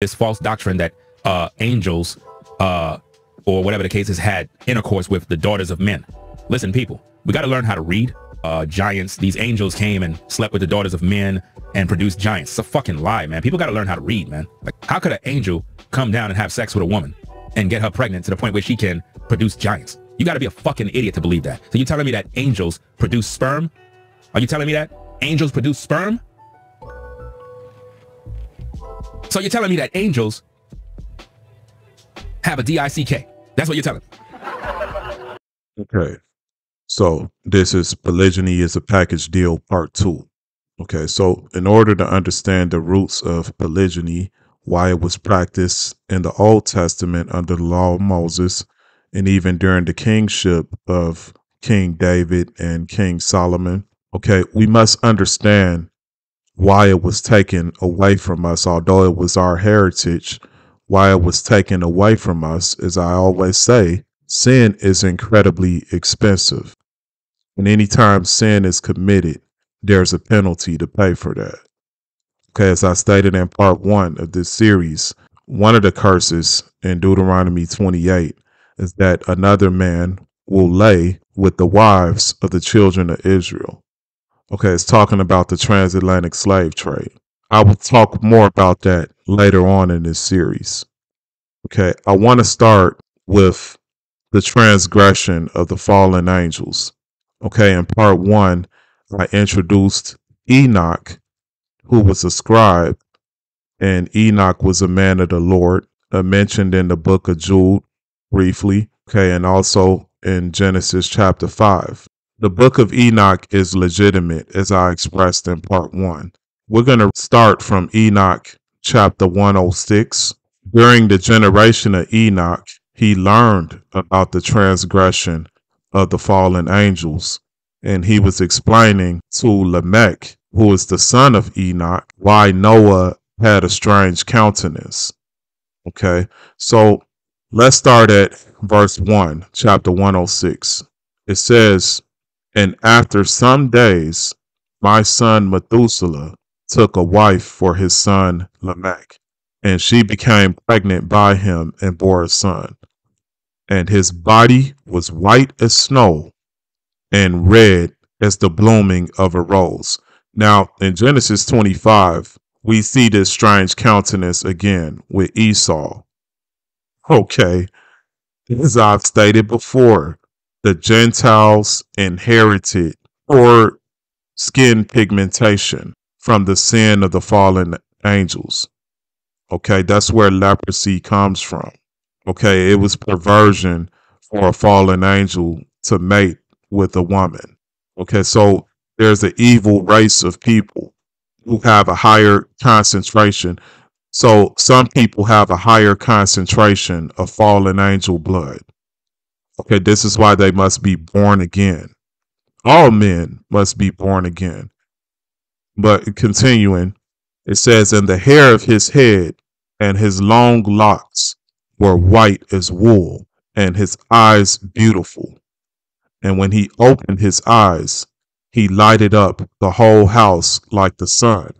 this false doctrine that uh, angels uh, or whatever the case is had intercourse with the daughters of men. Listen, people, we got to learn how to read. Uh, giants, these angels came and slept with the daughters of men and produced giants. It's a fucking lie, man. People got to learn how to read, man. Like, how could an angel come down and have sex with a woman and get her pregnant to the point where she can produce giants? You got to be a fucking idiot to believe that. So you're telling me that angels produce sperm? Are you telling me that angels produce sperm? So you're telling me that angels have a D-I-C-K. That's what you're telling me. Okay. So this is polygyny is a package deal part two. Okay. So in order to understand the roots of polygyny, why it was practiced in the Old Testament under the law of Moses, and even during the kingship of King David and King Solomon, okay, we must understand why it was taken away from us, although it was our heritage, why it was taken away from us, as I always say, sin is incredibly expensive. And anytime sin is committed, there's a penalty to pay for that. Okay, as I stated in part one of this series, one of the curses in Deuteronomy 28 is that another man will lay with the wives of the children of Israel. Okay, it's talking about the transatlantic slave trade. I will talk more about that later on in this series. Okay, I want to start with the transgression of the fallen angels. Okay, in part one, I introduced Enoch, who was a scribe, and Enoch was a man of the Lord, uh, mentioned in the book of Jude briefly. Okay, and also in Genesis chapter 5. The book of Enoch is legitimate, as I expressed in part one. We're going to start from Enoch chapter 106. During the generation of Enoch, he learned about the transgression of the fallen angels, and he was explaining to Lamech, who is the son of Enoch, why Noah had a strange countenance. Okay, so let's start at verse 1, chapter 106. It says, and after some days, my son Methuselah took a wife for his son Lamech, and she became pregnant by him and bore a son. And his body was white as snow and red as the blooming of a rose. Now, in Genesis 25, we see this strange countenance again with Esau. Okay, as I've stated before, the Gentiles inherited or skin pigmentation from the sin of the fallen angels. Okay, that's where leprosy comes from. Okay, it was perversion for a fallen angel to mate with a woman. Okay, so there's an evil race of people who have a higher concentration. So some people have a higher concentration of fallen angel blood. Okay, this is why they must be born again. All men must be born again. But continuing, it says, And the hair of his head and his long locks were white as wool, and his eyes beautiful. And when he opened his eyes, he lighted up the whole house like the sun,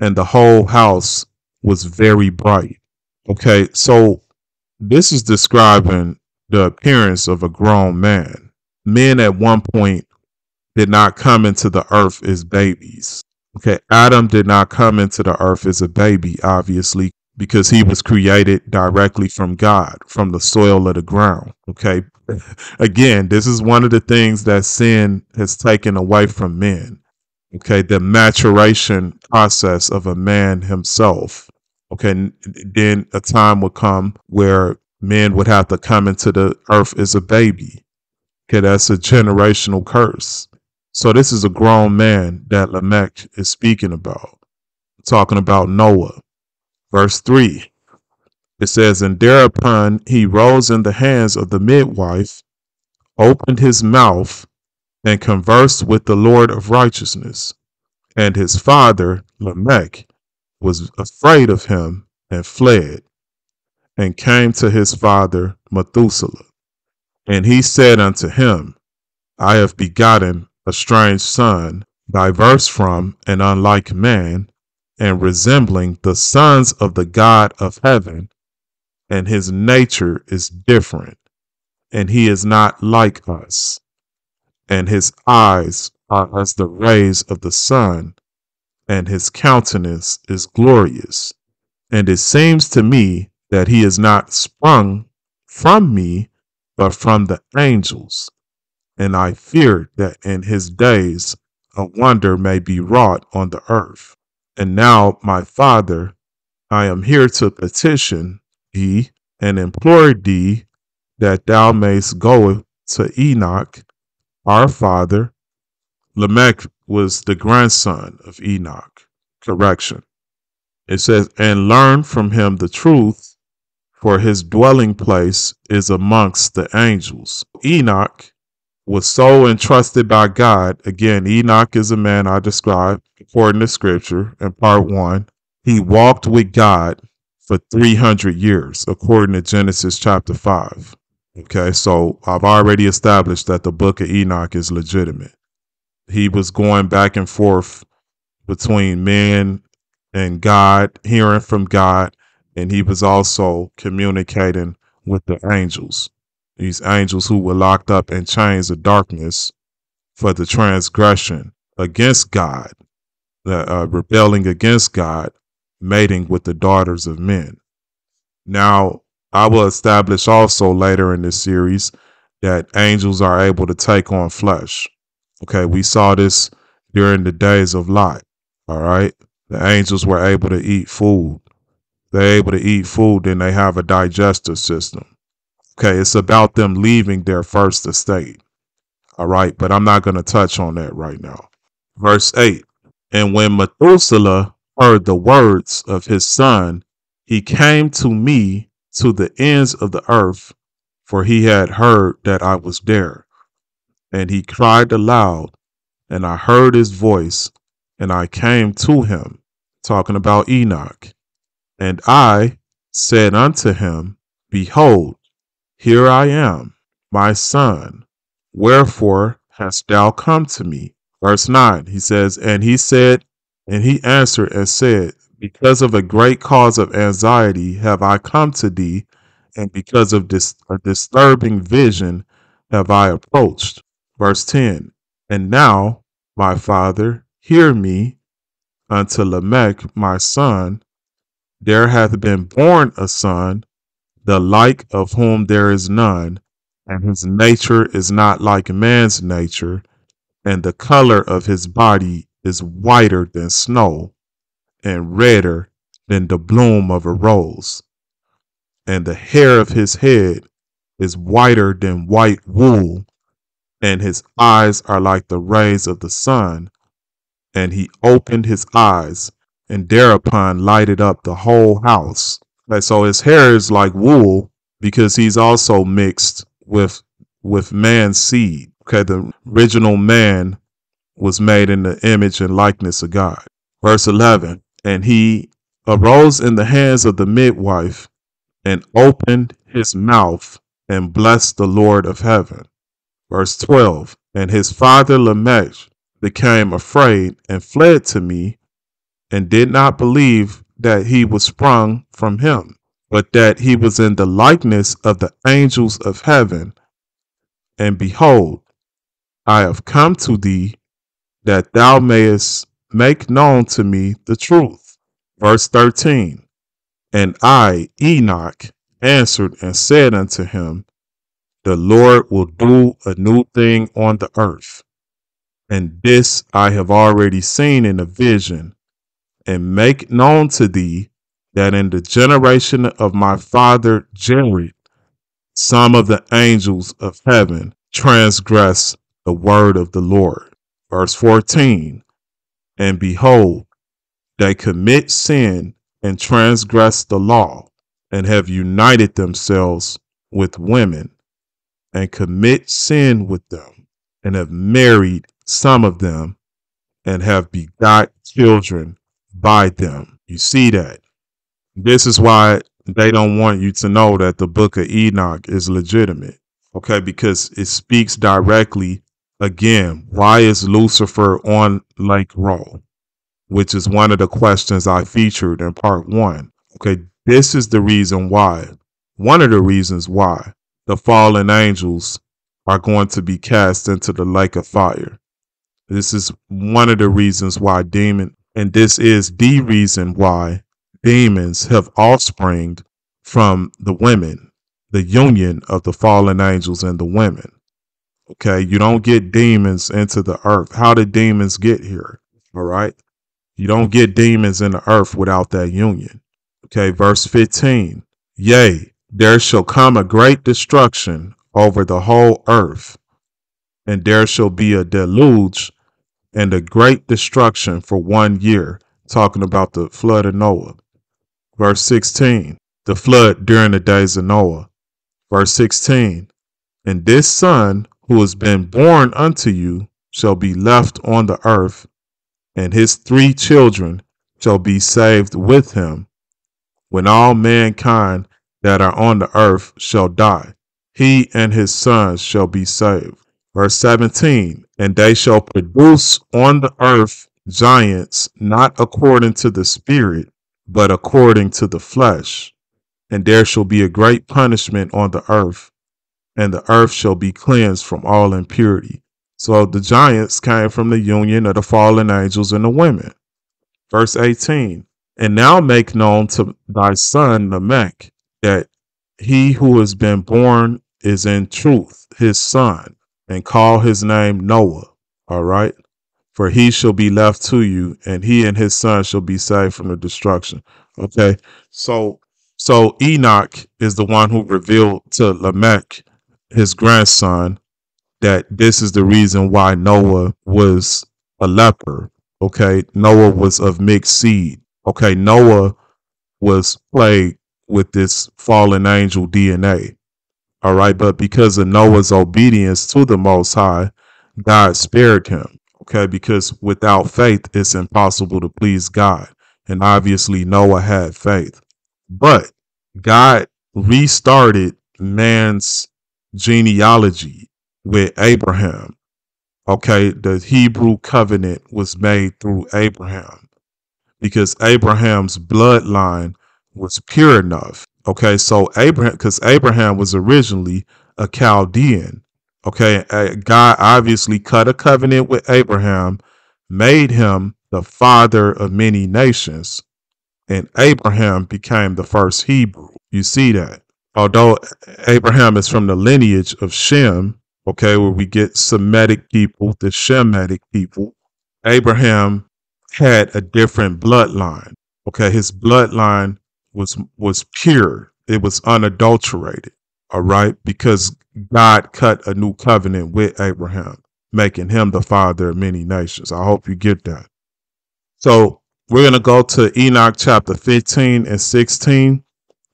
and the whole house was very bright. Okay, so this is describing the appearance of a grown man. Men at one point did not come into the earth as babies. Okay, Adam did not come into the earth as a baby, obviously, because he was created directly from God, from the soil of the ground. Okay, again, this is one of the things that sin has taken away from men. Okay, the maturation process of a man himself. Okay, then a time will come where men would have to come into the earth as a baby. Okay, that's a generational curse. So this is a grown man that Lamech is speaking about, talking about Noah. Verse 3, it says, And thereupon he rose in the hands of the midwife, opened his mouth, and conversed with the Lord of righteousness. And his father, Lamech, was afraid of him and fled and came to his father Methuselah. And he said unto him, I have begotten a strange son, diverse from an unlike man, and resembling the sons of the God of heaven, and his nature is different, and he is not like us, and his eyes are as the rays of the sun, and his countenance is glorious. And it seems to me that he is not sprung from me, but from the angels. And I fear that in his days a wonder may be wrought on the earth. And now, my Father, I am here to petition thee and implore thee that thou mayst go to Enoch, our father. Lamech was the grandson of Enoch. Correction. It says, and learn from him the truth, for his dwelling place is amongst the angels. Enoch was so entrusted by God. Again, Enoch is a man I described according to scripture in part one. He walked with God for 300 years, according to Genesis chapter 5. Okay, so I've already established that the book of Enoch is legitimate. He was going back and forth between man and God, hearing from God, and he was also communicating with the angels these angels who were locked up in chains of darkness for the transgression against God, the uh, rebelling against God, mating with the daughters of men. Now, I will establish also later in this series that angels are able to take on flesh. Okay, we saw this during the days of Lot. All right, the angels were able to eat food. They're able to eat food, then they have a digestive system. Okay, it's about them leaving their first estate. All right, but I'm not going to touch on that right now. Verse 8 And when Methuselah heard the words of his son, he came to me to the ends of the earth, for he had heard that I was there. And he cried aloud, and I heard his voice, and I came to him, talking about Enoch. And I said unto him, Behold, here I am, my son. Wherefore hast thou come to me? Verse 9, he says, And he said, and he answered and said, Because of a great cause of anxiety have I come to thee, and because of this a disturbing vision have I approached. Verse 10, And now, my father, hear me, unto Lamech my son, there hath been born a son, the like of whom there is none, and his nature is not like man's nature, and the color of his body is whiter than snow, and redder than the bloom of a rose, and the hair of his head is whiter than white wool, and his eyes are like the rays of the sun. And he opened his eyes, and thereupon lighted up the whole house. Like so his hair is like wool because he's also mixed with with man's seed. Okay, the original man was made in the image and likeness of God. Verse 11, and he arose in the hands of the midwife and opened his mouth and blessed the Lord of heaven. Verse 12, and his father Lamech became afraid and fled to me and did not believe that he was sprung from him, but that he was in the likeness of the angels of heaven. And behold, I have come to thee that thou mayest make known to me the truth. Verse 13 And I, Enoch, answered and said unto him, The Lord will do a new thing on the earth. And this I have already seen in a vision and make known to thee that in the generation of my father Jared, some of the angels of heaven transgress the word of the Lord. Verse 14 And behold, they commit sin and transgress the law, and have united themselves with women, and commit sin with them, and have married some of them, and have begot children by them. You see that. This is why they don't want you to know that the book of Enoch is legitimate. Okay, because it speaks directly again. Why is Lucifer on Lake Row? which is one of the questions I featured in part one. Okay, this is the reason why, one of the reasons why the fallen angels are going to be cast into the lake of fire. This is one of the reasons why demon, and this is the reason why demons have offspring from the women, the union of the fallen angels and the women. Okay, you don't get demons into the earth. How did demons get here? All right. You don't get demons in the earth without that union. Okay, verse 15. Yea, there shall come a great destruction over the whole earth, and there shall be a deluge and a great destruction for one year. Talking about the flood of Noah. Verse 16. The flood during the days of Noah. Verse 16. And this son who has been born unto you shall be left on the earth, and his three children shall be saved with him, when all mankind that are on the earth shall die. He and his sons shall be saved. Verse 17 And they shall produce on the earth giants, not according to the spirit, but according to the flesh. And there shall be a great punishment on the earth and the earth shall be cleansed from all impurity. So the giants came from the union of the fallen angels and the women. Verse 18 And now make known to thy son Lamech that he who has been born is in truth his son, and call his name Noah. All right. For he shall be left to you, and he and his son shall be saved from the destruction. Okay. So so Enoch is the one who revealed to Lamech his grandson that this is the reason why Noah was a leper. Okay. Noah was of mixed seed. Okay. Noah was plagued with this fallen angel DNA. All right. But because of Noah's obedience to the Most High, God spared him. Okay. Because without faith, it's impossible to please God. And obviously, Noah had faith. But God restarted man's genealogy with Abraham. Okay, the Hebrew covenant was made through Abraham because Abraham's bloodline was pure enough. Okay, so Abraham, because Abraham was originally a Chaldean. Okay, God obviously cut a covenant with Abraham, made him the father of many nations, and Abraham became the first Hebrew. You see that although Abraham is from the lineage of Shem, okay, where we get Semitic people, the Shemitic people, Abraham had a different bloodline. Okay, his bloodline was was pure. It was unadulterated. All right, because God cut a new covenant with Abraham, making him the father of many nations. I hope you get that. So we're gonna go to Enoch chapter 15 and 16.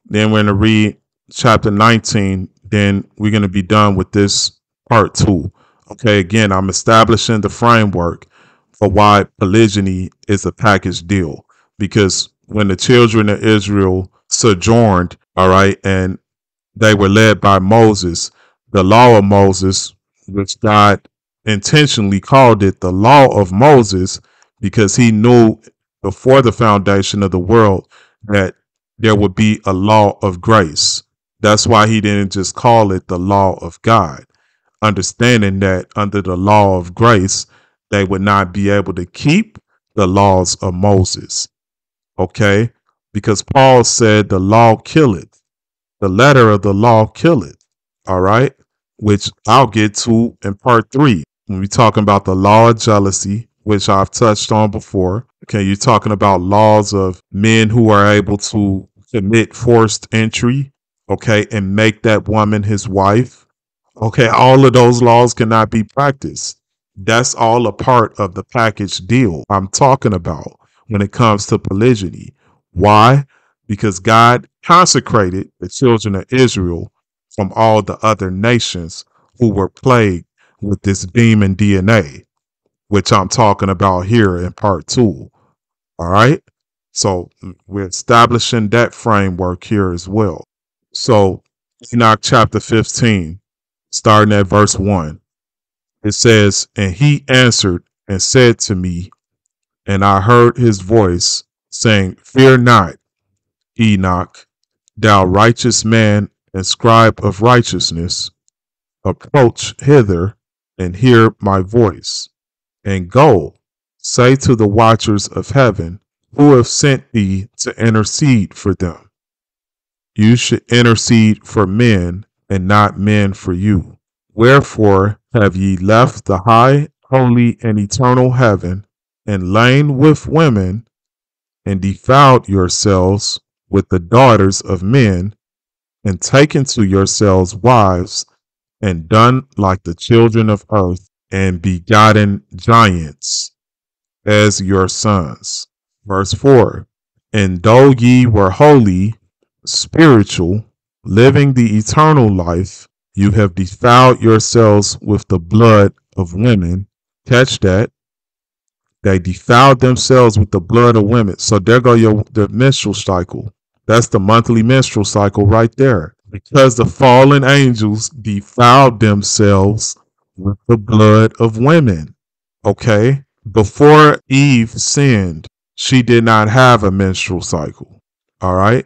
Then we're gonna read chapter 19, then we're going to be done with this part two. Okay, again, I'm establishing the framework for why polygyny is a package deal. Because when the children of Israel sojourned, all right, and they were led by Moses, the law of Moses, which God intentionally called it the law of Moses, because he knew before the foundation of the world that there would be a law of grace. That's why he didn't just call it the law of God, understanding that under the law of grace, they would not be able to keep the laws of Moses. Okay? Because Paul said the law killeth. The letter of the law killeth. All right? Which I'll get to in part three when we're talking about the law of jealousy, which I've touched on before. Okay, you're talking about laws of men who are able to commit forced entry okay, and make that woman his wife. Okay, all of those laws cannot be practiced. That's all a part of the package deal I'm talking about when it comes to polygyny. Why? Because God consecrated the children of Israel from all the other nations who were plagued with this demon DNA, which I'm talking about here in part two. All right. So we're establishing that framework here as well. So, Enoch chapter 15, starting at verse 1, it says, And he answered and said to me, And I heard his voice saying, Fear not, Enoch, thou righteous man and scribe of righteousness, approach hither and hear my voice. And go, say to the watchers of heaven, who have sent thee to intercede for them. You should intercede for men and not men for you. Wherefore have ye left the high, holy, and eternal heaven, and lain with women, and defiled yourselves with the daughters of men, and taken to yourselves wives, and done like the children of earth, and begotten giants as your sons. Verse 4 And though ye were holy, spiritual, living the eternal life, you have defiled yourselves with the blood of women. Catch that. They defiled themselves with the blood of women. So there go your the menstrual cycle. That's the monthly menstrual cycle right there. Because the fallen angels defiled themselves with the blood of women. Okay? Before Eve sinned, she did not have a menstrual cycle. All right?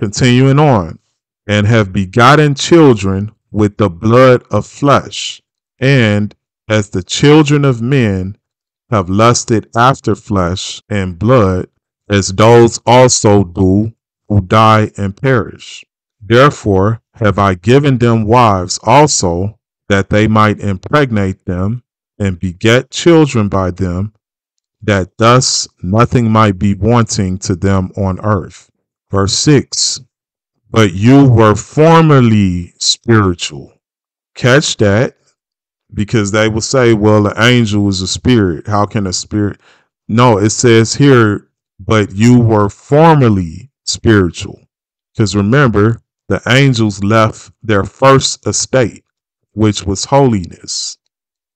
Continuing on. And have begotten children with the blood of flesh. And as the children of men have lusted after flesh and blood, as those also do who die and perish. Therefore have I given them wives also, that they might impregnate them and beget children by them, that thus nothing might be wanting to them on earth. Verse 6 But you were formerly spiritual. Catch that because they will say, well, the angel is a spirit. How can a spirit? No, it says here, but you were formerly spiritual. Because remember, the angels left their first estate, which was holiness.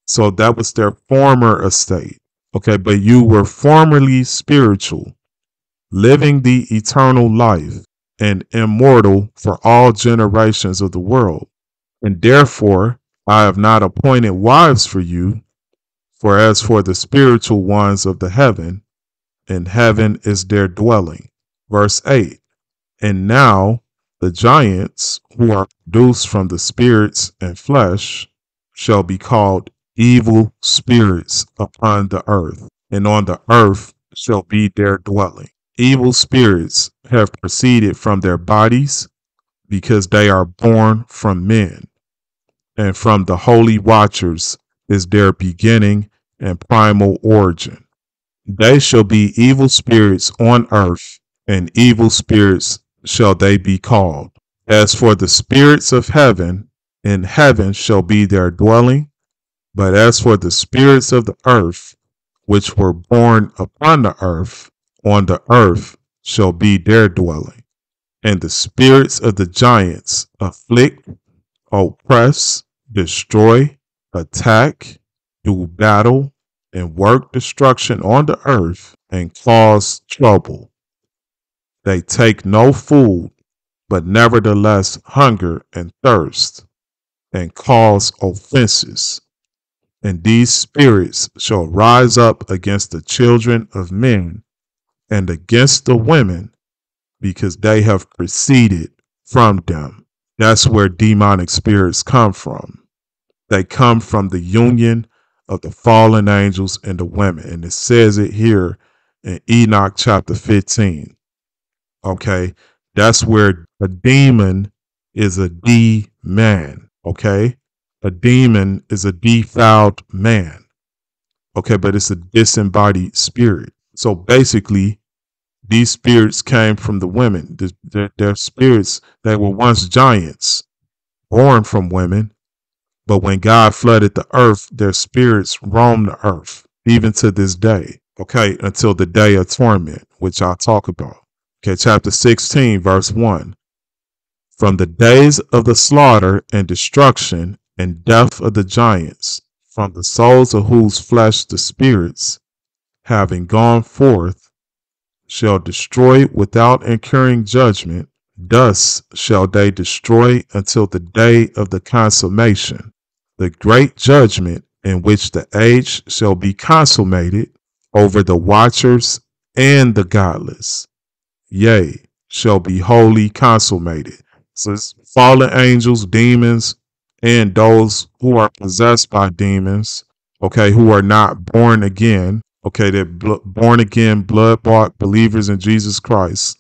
So that was their former estate. Okay, but you were formerly spiritual, living the eternal life and immortal for all generations of the world. And therefore, I have not appointed wives for you, for as for the spiritual ones of the heaven, in heaven is their dwelling. Verse 8 And now the giants who are produced from the spirits and flesh shall be called evil spirits upon the earth, and on the earth shall be their dwelling. Evil spirits have proceeded from their bodies because they are born from men and from the holy watchers is their beginning and primal origin. They shall be evil spirits on earth, and evil spirits shall they be called. As for the spirits of heaven, in heaven shall be their dwelling. But as for the spirits of the earth, which were born upon the earth, on the earth shall be their dwelling. And the spirits of the giants afflict, oppress, destroy, attack, do battle, and work destruction on the earth and cause trouble. They take no food, but nevertheless hunger and thirst, and cause offenses. And these spirits shall rise up against the children of men and against the women, because they have proceeded from them. That's where demonic spirits come from. They come from the union of the fallen angels and the women. And it says it here in Enoch chapter 15. Okay. That's where a demon is a D man. Okay. A demon is a defiled man. Okay. But it's a disembodied spirit. So basically, these spirits came from the women. Their, spirits, they were once giants, born from women. But when God flooded the earth, their spirits roam the earth, even to this day. Okay, until the day of torment, which I'll talk about. Okay, chapter 16, verse 1. From the days of the slaughter and destruction and death of the giants, from the souls of whose flesh the spirits, having gone forth, shall destroy without incurring judgment. Thus shall they destroy until the day of the consummation, the great judgment in which the age shall be consummated, over the watchers and the godless. Yea, shall be wholly consummated. So it's fallen angels, demons, and those who are possessed by demons, okay, who are not born again, okay, they're bl- born again, blood bought believers in Jesus Christ,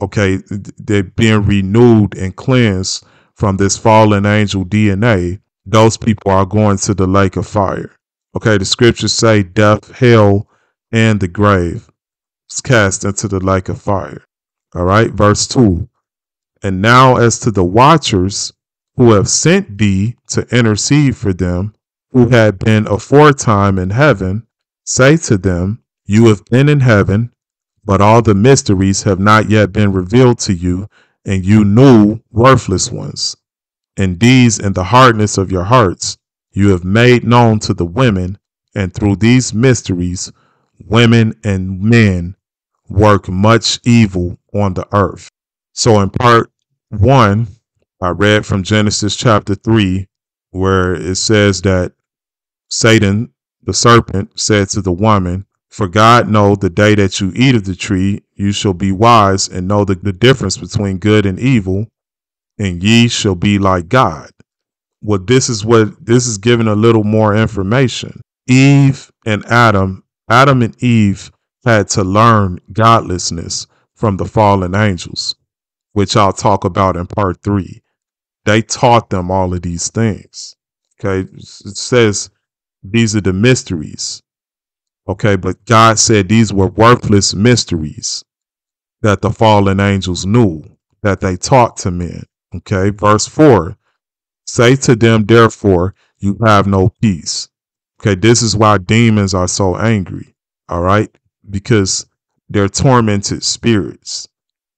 okay, they're being renewed and cleansed from this fallen angel DNA. Those people are going to the lake of fire. Okay, the scriptures say death, hell, and the grave is cast into the lake of fire. All right, verse 2. And now, as to the watchers who have sent thee to intercede for them, who had been aforetime in heaven, say to them, You have been in heaven, but all the mysteries have not yet been revealed to you, and you knew worthless ones. And these, in the hardness of your hearts, you have made known to the women, and through these mysteries, women and men work much evil on the earth. So, in part one, I read from Genesis chapter 3, where it says that Satan, the serpent, said to the woman, For God know the day that you eat of the tree, you shall be wise and know the, the difference between good and evil, and ye shall be like God. Well, this is what this is giving a little more information. Eve and Adam, Adam and Eve had to learn godlessness from the fallen angels, which I'll talk about in part three. They taught them all of these things. Okay. It says these are the mysteries. Okay. But God said these were worthless mysteries that the fallen angels knew that they taught to men. Okay. Verse four say to them, therefore, you have no peace. Okay. This is why demons are so angry. All right because they're tormented spirits.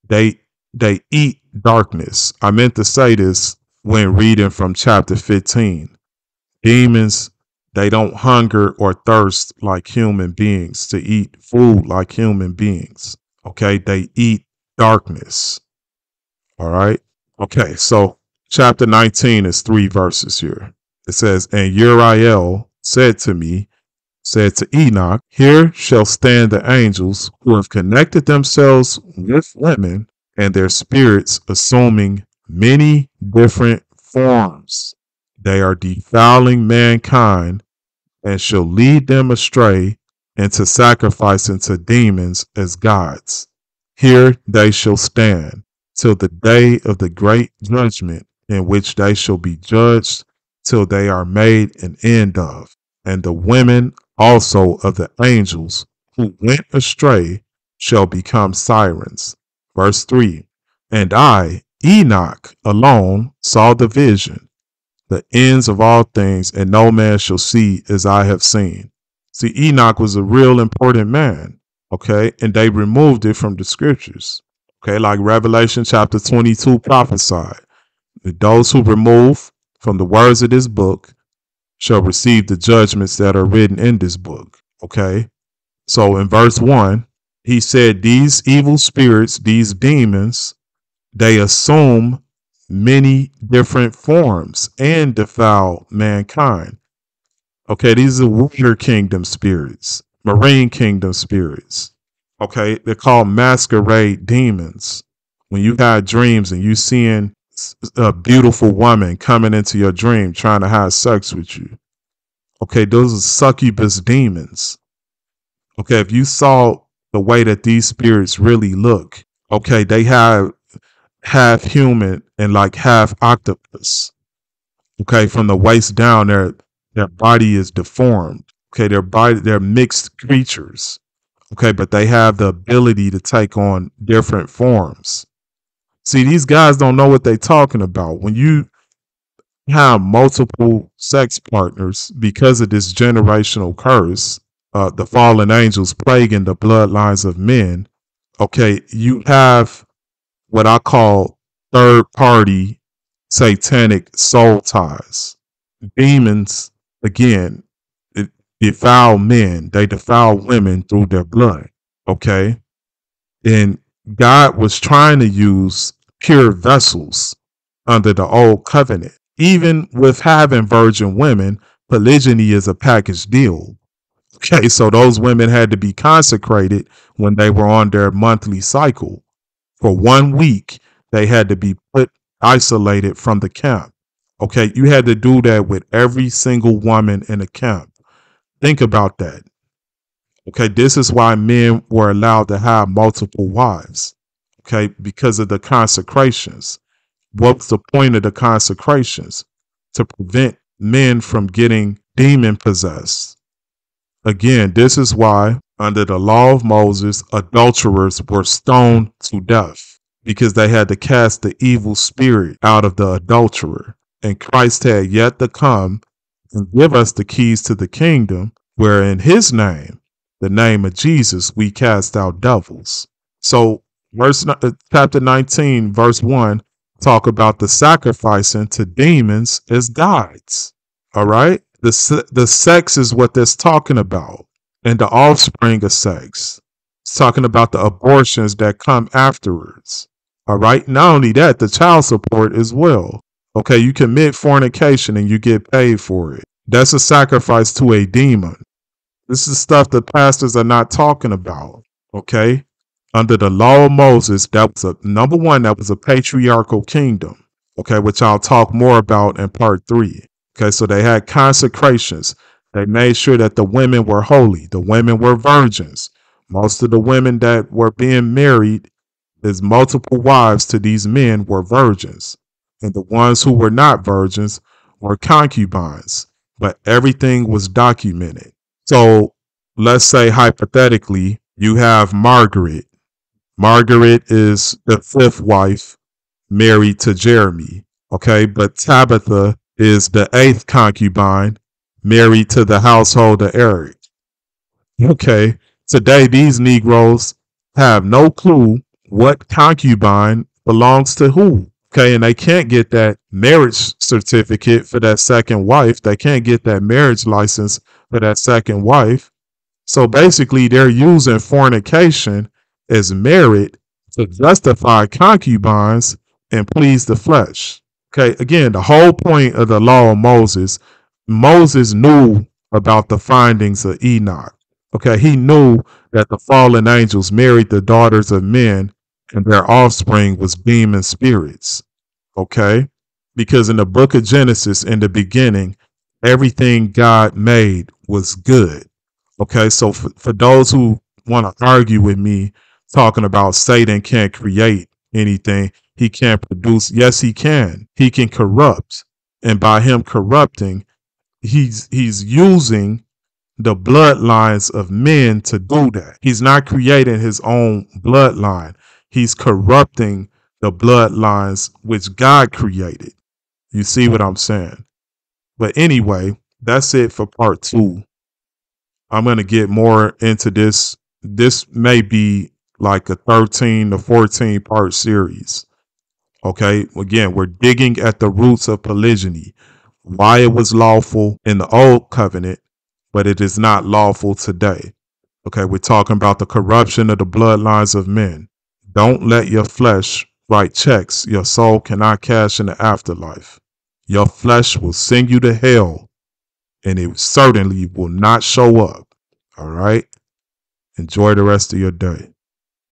They they eat darkness. I meant to say this when reading from chapter 15. Demons, they don't hunger or thirst like human beings to eat food like human beings. Okay, they eat darkness. All right. Okay, so chapter 19 is three verses here. It says, And Uriel said to me, said to Enoch, Here shall stand the angels who have connected themselves with women and their spirits assuming many different forms. They are defiling mankind and shall lead them astray into sacrificing to demons as gods. Here they shall stand till the day of the great judgment in which they shall be judged till they are made an end of. And the women also of the angels who went astray shall become sirens. Verse 3 And I, Enoch, alone saw the vision, the ends of all things, and no man shall see as I have seen. See, Enoch was a real important man, okay? And they removed it from the scriptures, okay? Like Revelation chapter 22 prophesied. that Those who remove from the words of this book shall receive the judgments that are written in this book. Okay. So in verse one, he said, These evil spirits, these demons, they assume many different forms and defile mankind. Okay, these are water kingdom spirits, marine kingdom spirits. Okay, they're called masquerade demons. When you have dreams and you seeing a beautiful woman coming into your dream trying to have sex with you. Okay, those are succubus demons. Okay, if you saw the way that these spirits really look, okay, they have half human and like half octopus. Okay, from the waist down, their their body is deformed. Okay, their body they're mixed creatures. Okay, but they have the ability to take on different forms. See, these guys don't know what they're talking about. When you have multiple sex partners because of this generational curse, uh, the fallen angels plaguing the bloodlines of men, okay, you have what I call third party satanic soul ties. Demons, again, defile men, they defile women through their blood, okay? And God was trying to use pure vessels under the old covenant. Even with having virgin women, polygyny is a package deal. Okay, so those women had to be consecrated when they were on their monthly cycle. For one week, they had to be put isolated from the camp. Okay, you had to do that with every single woman in the camp. Think about that. Okay, this is why men were allowed to have multiple wives. Okay, because of the consecrations. What's the point of the consecrations? To prevent men from getting demon possessed. Again, this is why, under the law of Moses, adulterers were stoned to death because they had to cast the evil spirit out of the adulterer. And Christ had yet to come and give us the keys to the kingdom, where in his name, the name of Jesus, we cast out devils. So, verse uh, chapter 19, verse 1, talk about the sacrificing to demons as guides. All right? The, the sex is what that's talking about, and the offspring of sex. It's talking about the abortions that come afterwards. All right. Not only that, the child support as well. Okay. You commit fornication and you get paid for it. That's a sacrifice to a demon. This is stuff that pastors are not talking about. Okay. Under the law of Moses, that was a number one, that was a patriarchal kingdom. Okay. Which I'll talk more about in part three. Okay, so they had consecrations. They made sure that the women were holy. The women were virgins. Most of the women that were being married as multiple wives to these men were virgins. And the ones who were not virgins were concubines. But everything was documented. So let's say hypothetically, you have Margaret. Margaret is the fifth wife married to Jeremy. Okay, but Tabitha is the eighth concubine married to the household of Eric. Okay, today these Negroes have no clue what concubine belongs to who. Okay, and they can't get that marriage certificate for that second wife. They can't get that marriage license for that second wife. So basically, they're using fornication as merit to justify concubines and please the flesh. Okay, again, the whole point of the law of Moses, Moses knew about the findings of Enoch. Okay, he knew that the fallen angels married the daughters of men and their offspring was demon spirits. Okay, because in the book of Genesis, in the beginning, everything God made was good. Okay, so for, for those who want to argue with me, talking about Satan can't create anything, he can't produce. Yes, he can. He can corrupt. And by him corrupting, he's he's using the bloodlines of men to do hmm. that. He's not creating his own bloodline. He's corrupting the bloodlines which God created. You see what I'm saying? But anyway, that's it for part two. I'm going to get more into this. This may be like a 13 to 14 part series. Okay, again, we're digging at the roots of polygyny, why it was lawful in the old covenant, but it is not lawful today. Okay, we're talking about the corruption of the bloodlines of men. Don't let your flesh write checks your soul cannot cash in the afterlife. Your flesh will send you to hell, and it certainly will not show up. All right? Enjoy the rest of your day.